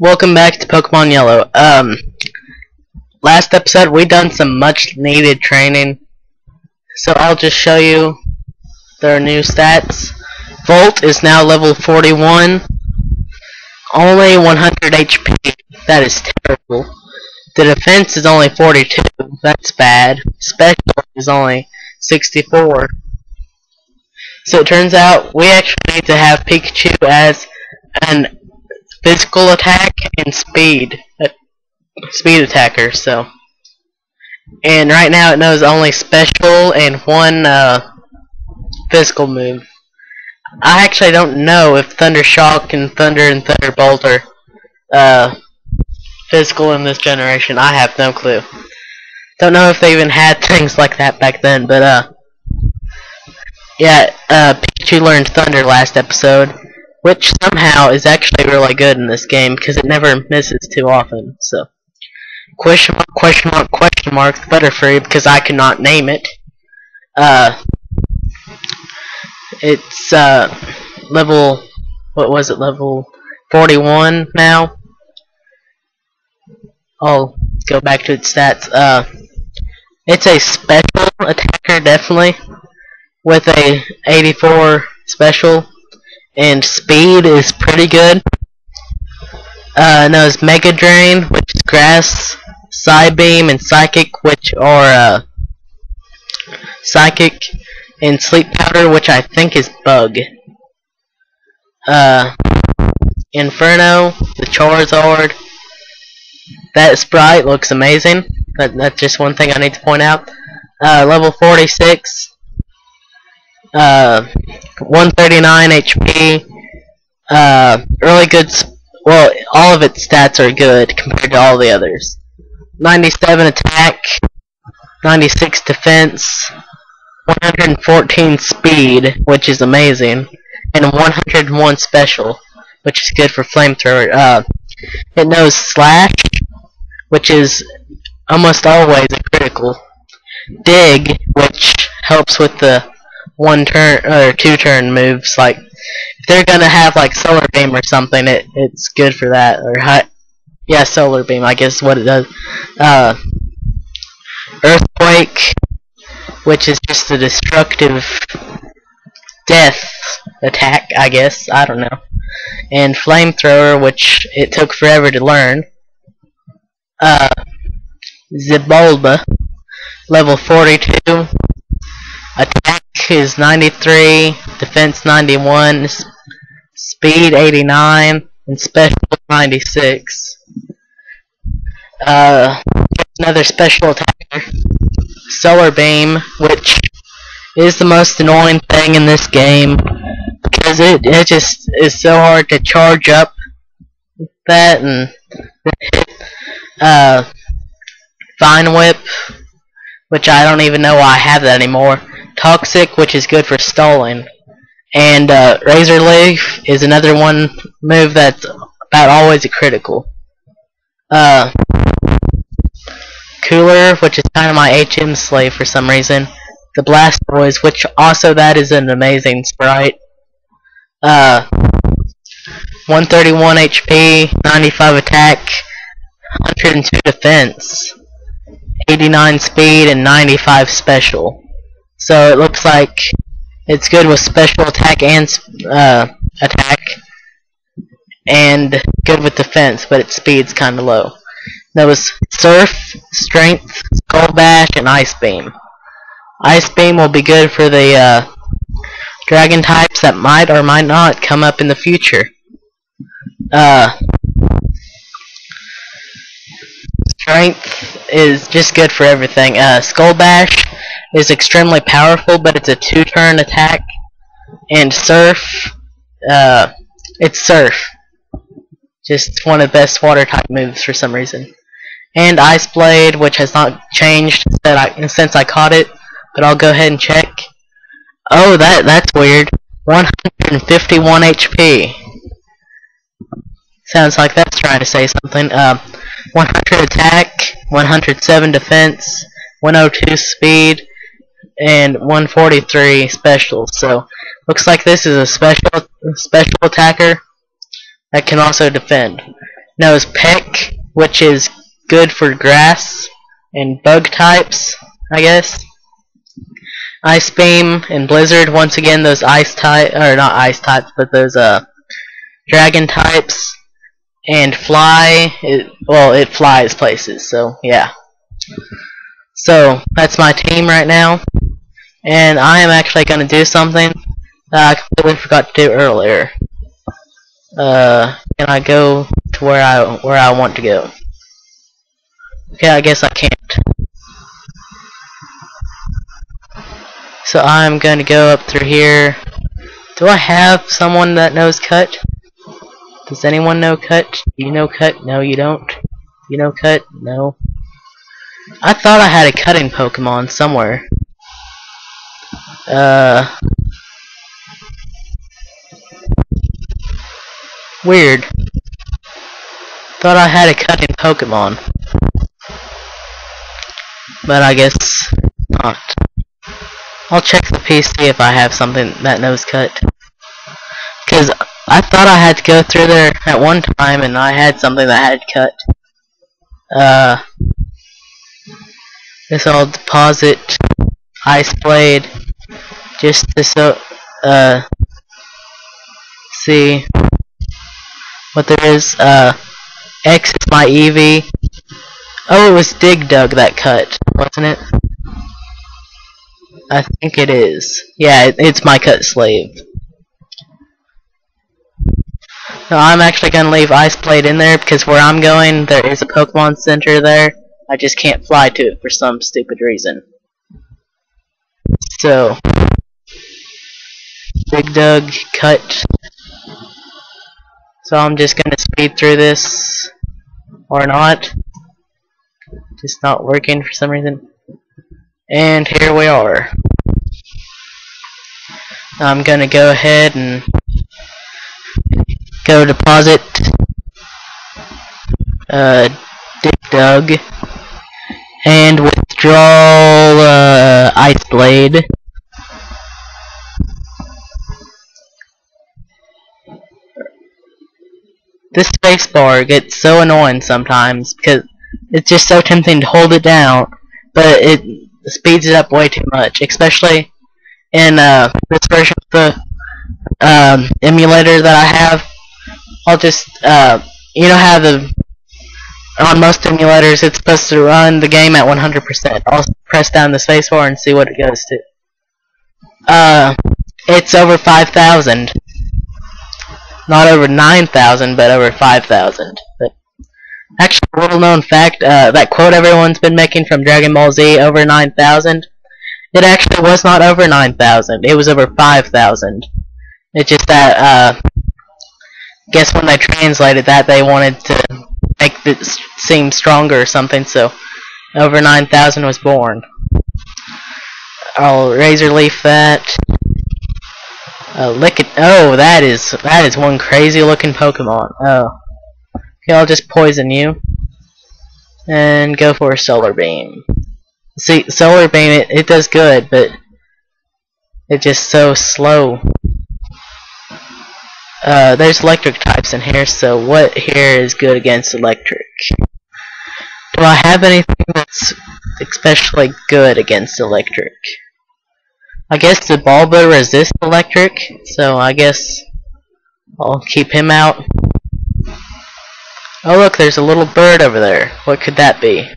welcome back to Pokemon Yellow. Um, last episode we done some much needed training, so I'll just show you their new stats. Volt is now level 41, only 100 HP. That is terrible. The defense is only 42. That's bad. Special is only 64. So it turns out we actually need to have Pikachu as an physical attack and speed uh, speed attacker. So, and right now it knows only special and one uh, physical move. I actually don't know if Thunder Shock and Thunder and Thunderbolt are uh, physical in this generation. I have no clue. Don't know if they even had things like that back then, but uh, yeah, uh, Pikachu learned Thunder last episode which somehow is actually really good in this game because it never misses too often. So, question mark, question mark, question mark, Butterfree because I cannot name it. Uh, it's uh level, what was it, level 41 now. I'll go back to its stats. Uh, it's a special attacker definitely with a 84 special and speed is pretty good. Uh, knows Mega Drain, which is grass, Psybeam, and Psychic, which are uh, Psychic, and Sleep Powder, which I think is Bug. Uh, Inferno, the Charizard. That sprite looks amazing. That, that's just one thing I need to point out. Uh, level 46 uh, 139 HP. Uh, really good. Well, all of its stats are good compared to all the others. 97 attack, 96 defense, 114 speed, which is amazing, and 101 special, which is good for flamethrower. Uh, it knows slash, which is almost always a critical. Dig, which helps with the one turn or two turn moves. Like if they're gonna have like solar beam or something, it it's good for that. Or high, yeah, solar beam. I guess what it does. Uh, earthquake, which is just a destructive death attack. I guess I don't know. And flamethrower, which it took forever to learn. Uh, level 42, attack is 93, defense 91, speed 89, and special 96. Uh, another special attacker, Solar Beam, which is the most annoying thing in this game because it it just is so hard to charge up that and uh, Vine Whip, which I don't even know why I have that anymore. Toxic, which is good for stalling. And uh, Razor Leaf is another one move that's about always a critical. Uh, Cooler, which is kind of my HM slave for some reason. The Blastoise, which also that is an amazing sprite. Uh, 131 HP, 95 attack, 102 defense, 89 speed, and 95 special. So it looks like it's good with special attack and uh, attack, and good with defense, but its speed's kind of low. That was Surf, Strength, Skull Bash, and Ice Beam. Ice Beam will be good for the uh, dragon types that might or might not come up in the future. Uh, strength is just good for everything. Uh, Skull Bash is extremely powerful, but it's a two-turn attack. And Surf, uh, it's Surf. Just one of the best water type moves for some reason. And Ice Blade, which has not changed since I caught it, but I'll go ahead and check. Oh, that that's weird. 151 HP. Sounds like that's trying to say something. Uh, 100 attack, 107 defense, 102 speed, and 143 special. So looks like this is a special special attacker that can also defend. Now his pick, which is good for grass and bug types, I guess. Ice Beam and Blizzard, once again, those ice type, or not ice types, but those, uh, dragon types. And Fly, it, well, it flies places, so, yeah. So, that's my team right now. And I am actually going to do something that I completely forgot to do earlier. Uh, can I go to where I, where I want to go? Okay, I guess I can't. So I'm gonna go up through here. Do I have someone that knows cut? Does anyone know cut? You know cut? No, you don't. You know cut? No. I thought I had a cutting Pokemon somewhere. Uh. Weird. Thought I had a cutting Pokemon. But I guess not. I'll check the PC if I have something that knows cut. I thought I had to go through there at one time and I had something that I had cut. Uh, this I'll deposit Ice Blade just to so, uh, see what there is. Uh, X is my Eevee. Oh, it was Dig Dug that cut, wasn't it? I think it is. Yeah, it's my cut slave. No, I'm actually gonna leave Ice Blade in there because where I'm going, there is a Pokemon Center there. I just can't fly to it for some stupid reason. So, Digdug, cut. So I'm just gonna speed through this, or not. Just not working for some reason. And here we are. I'm gonna go ahead and go deposit uh, Digdug and withdraw uh, Ice Blade. This spacebar gets so annoying sometimes because it's just so tempting to hold it down, but it speeds it up way too much, especially in uh, this version of the um, emulator that I have. I'll just, uh, you know how the on most emulators it's supposed to run the game at 100%. I'll press down the spacebar and see what it goes to. Uh, it's over 5,000. Not over 9,000, but over 5,000. Actually, a little known fact, uh, that quote everyone's been making from Dragon Ball Z, over 9,000, it actually was not over 9,000, it was over 5,000. It's just that, uh, guess when they translated that, they wanted to make it seem stronger or something, so over 9,000 was born. I'll razor leaf that. Uh, lick it. Oh, that is that is one crazy looking Pokemon. Oh. Okay, I'll just poison you. And go for a solar beam. See, solar beam, it, it does good, but it's just so slow. Uh, there's electric types in here, so what here is good against electric? Do I have anything that's especially good against electric? I guess the Bulba resists electric, so I guess I'll keep him out. Oh look, there's a little bird over there. What could that be?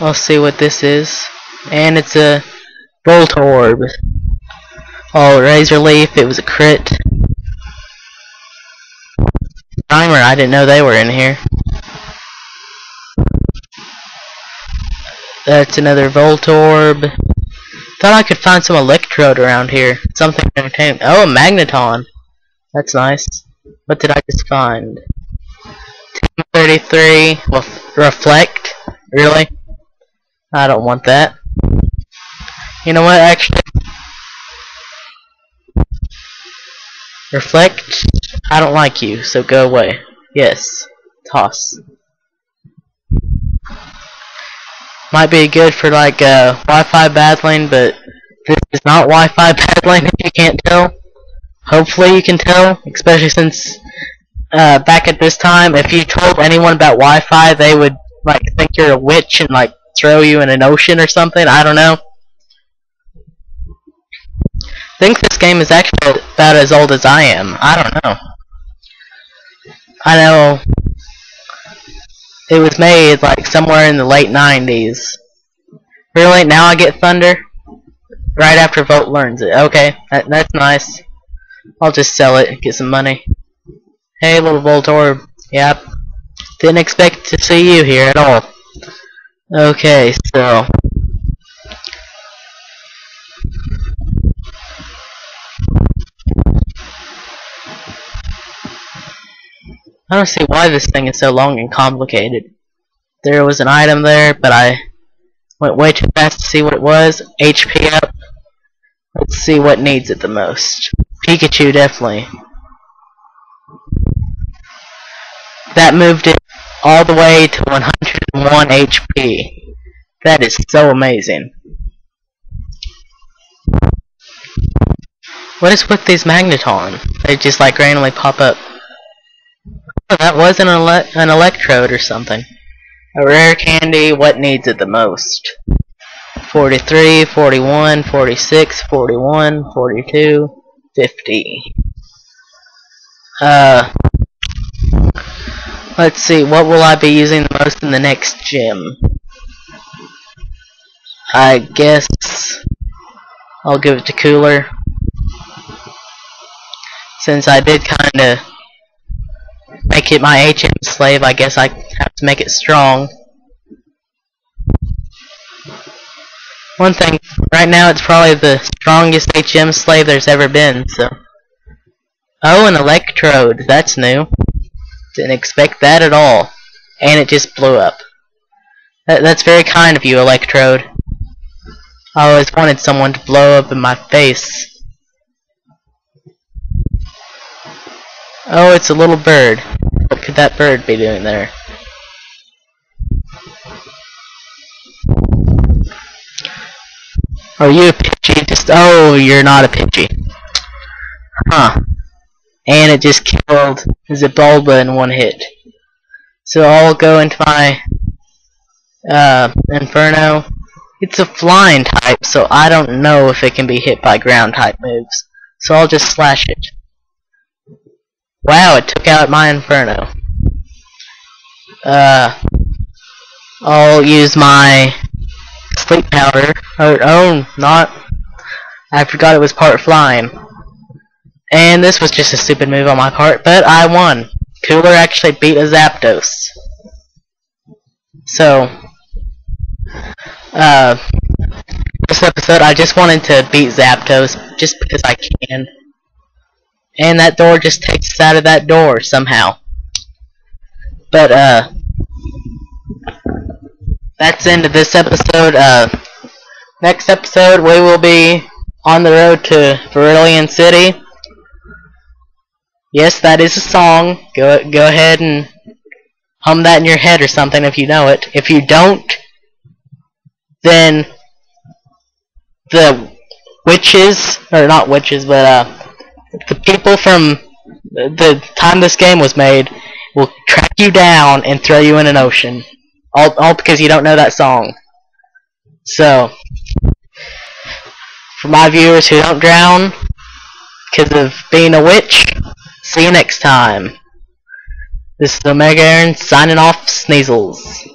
I'll see what this is. And it's a Voltorb. Oh, Razor Leaf, it was a crit. Primer, I didn't know they were in here. That's another Voltorb. Thought I could find some Electrode around here. Something entertaining. Oh, a Magneton. That's nice. What did I just find? 33. Well, reflect? Really? I don't want that. You know what, actually? Reflect? I don't like you, so go away. Yes. Toss. Might be good for like uh, Wi-Fi battling, but This is not Wi-Fi peddling if you can't tell. Hopefully you can tell, especially since uh, back at this time, if you told anyone about Wi-Fi, they would like think you're a witch and like throw you in an ocean or something. I don't know. Think this game is actually about as old as I am. I don't know. I know it was made like somewhere in the late 90s. Really? Now I get Thunder? Right after Volt learns it. Okay, that, that's nice. I'll just sell it and get some money. Hey, little Voltorb. Yep. Didn't expect to see you here at all. Okay, so... I don't see why this thing is so long and complicated. There was an item there, but I went way too fast to see what it was. HP up. Let's see what needs it the most. Pikachu, definitely. That moved it all the way to 101 HP. That is so amazing. What is with these Magneton? They just like randomly pop up. That was an, ele an electrode or something. A rare candy, what needs it the most? 43, 41, 46, 41, 42, 50. Uh, let's see, what will I be using the most in the next gym? I guess I'll give it to Cooler. Since I did kinda make it my HM slave, I guess I have to make it strong. One thing, right now it's probably the strongest HM slave there's ever been, so. Oh, an electrode, that's new. Didn't expect that at all. And it just blew up. That, that's very kind of you, electrode. I always wanted someone to blow up in my face. Oh, it's a little bird. What could that bird be doing there? Are you a Pidgey? Just oh, you're not a Pidgey. Huh. And it just killed Zybalba in one hit. So I'll go into my uh, Inferno. It's a flying type, so I don't know if it can be hit by ground type moves. So I'll just slash it. Wow, it took out my Inferno. Uh, I'll use my sleep powder. Or, oh, not. I forgot it was part flying. And this was just a stupid move on my part, but I won. Cooler actually beat a Zapdos. So, uh, this episode I just wanted to beat Zapdos just because I can. And that door just takes us out of that door somehow. But, uh, that's the end of this episode. Uh, next episode, we will be on the road to Viridian City. Yes, that is a song. Go, go ahead and hum that in your head or something if you know it. If you don't, then the witches, or not witches, but uh, the people from the time this game was made will track you down and throw you in an ocean. All, all because you don't know that song. So, for my viewers who don't drown because of being a witch, see you next time. This is Omega Aaron signing off Sneasels.